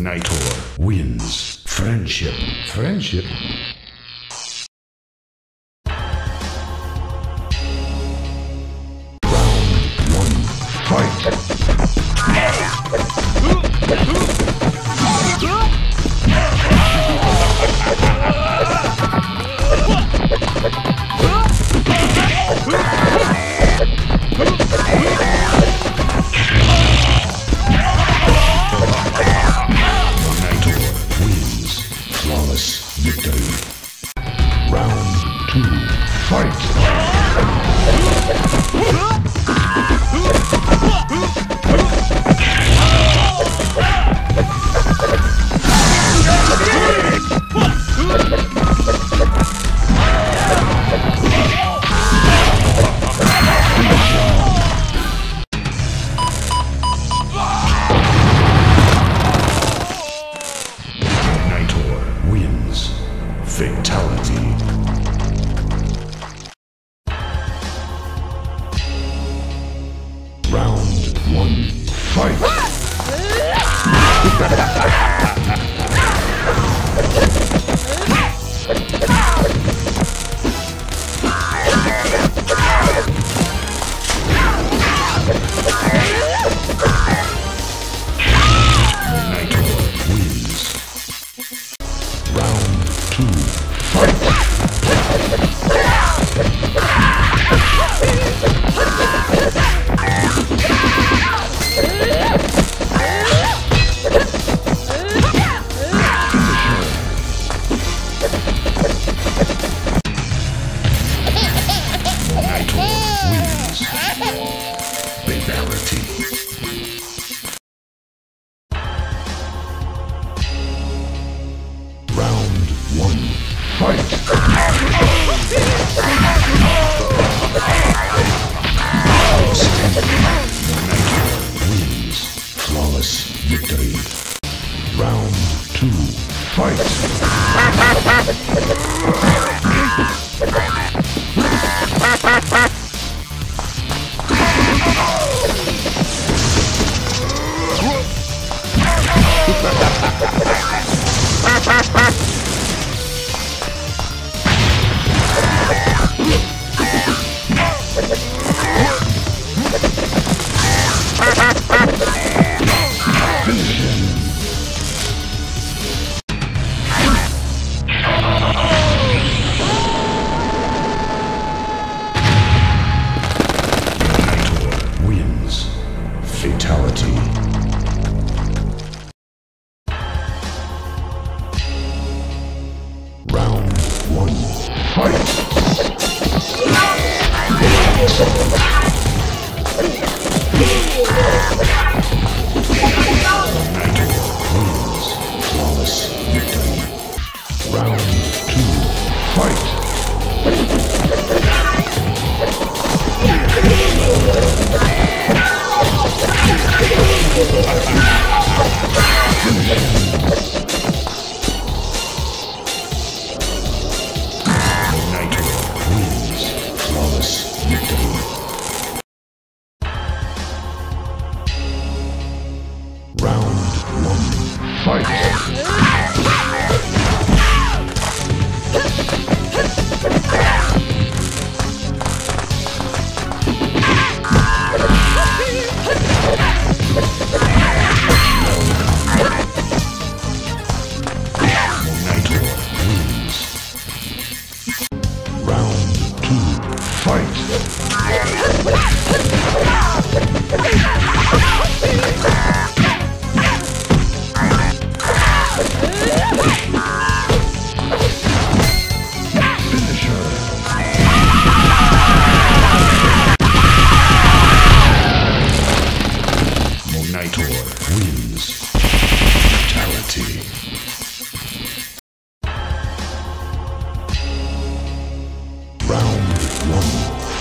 Monnitor wins. Friendship. Friendship. Victory. Round two. Fight.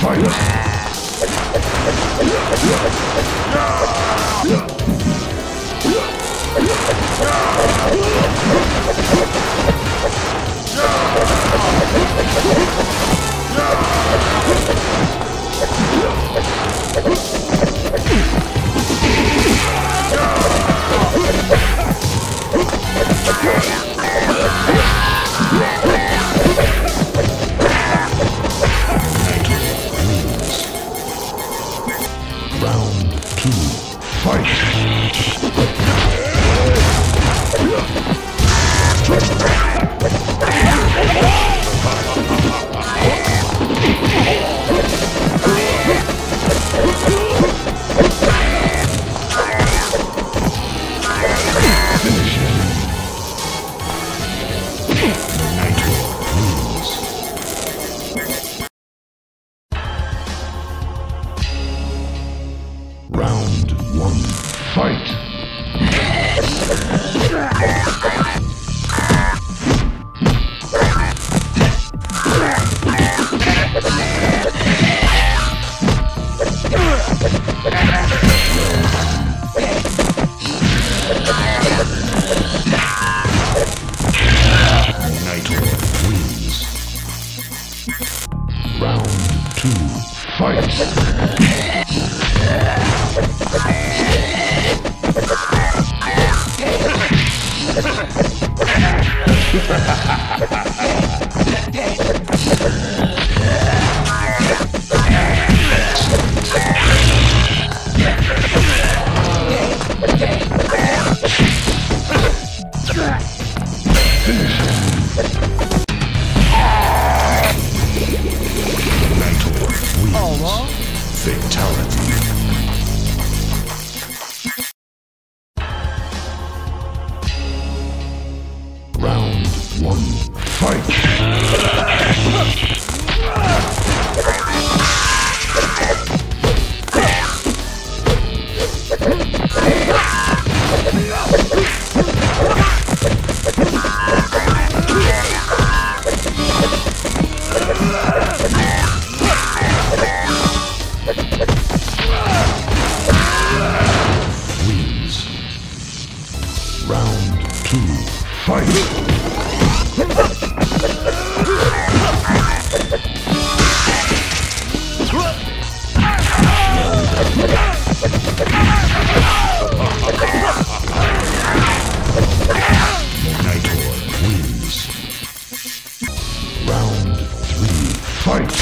fight! Two. Fight!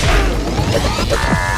Fight!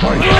Fight!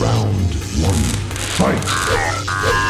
Round one. Fight!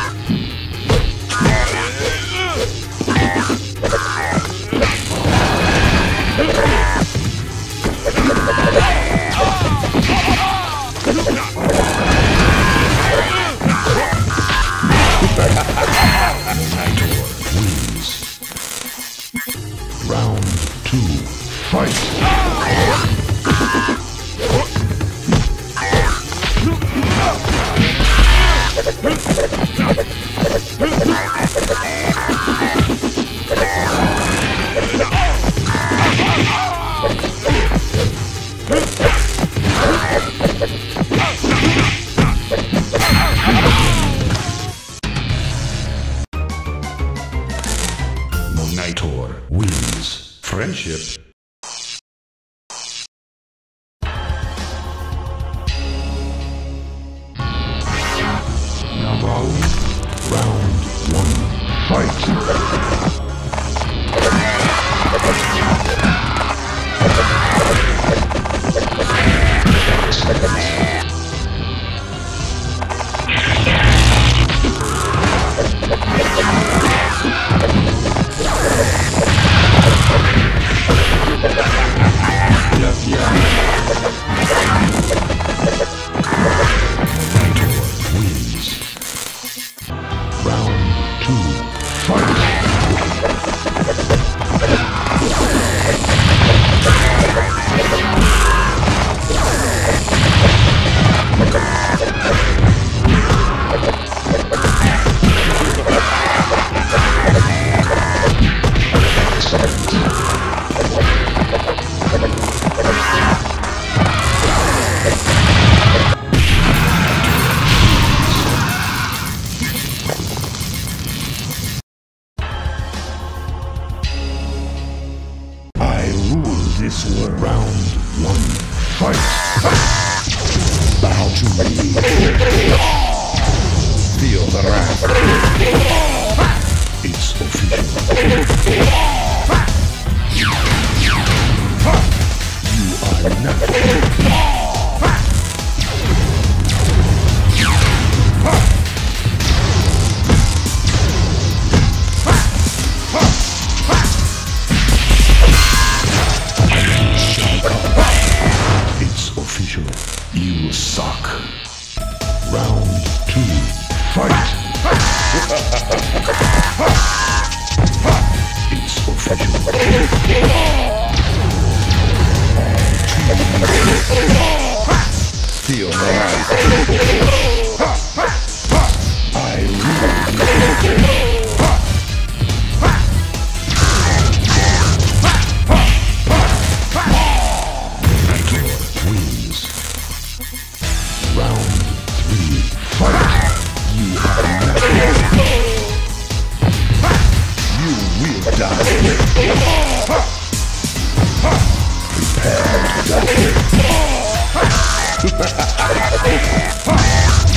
Ha ha ha ha ha!